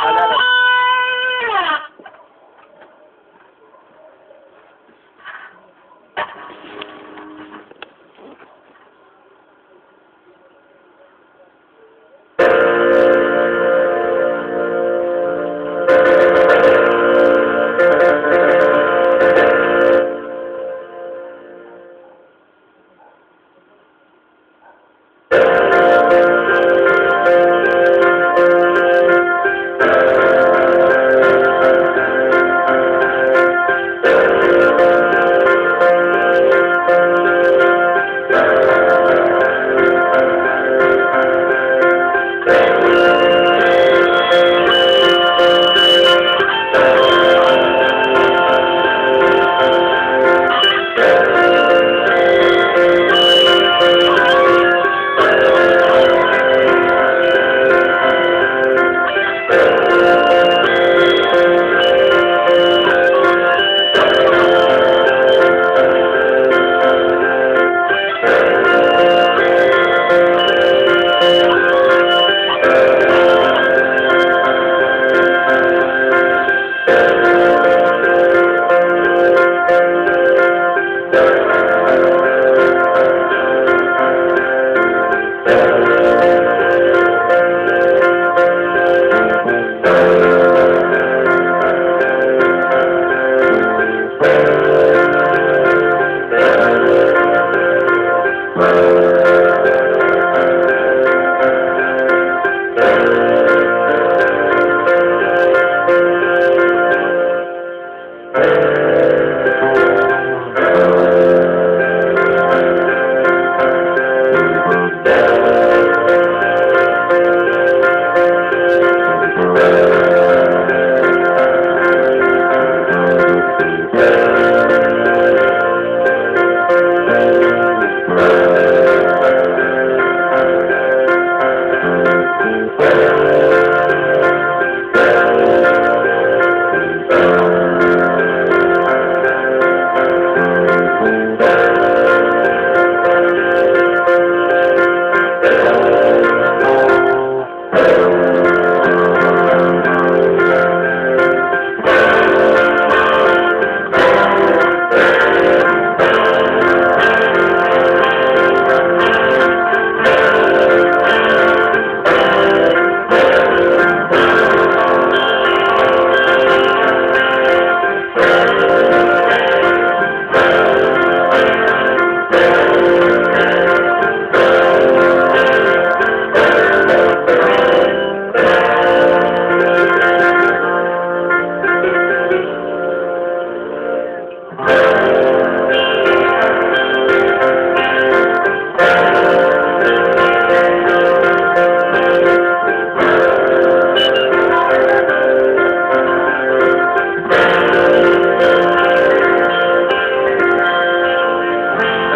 Habla.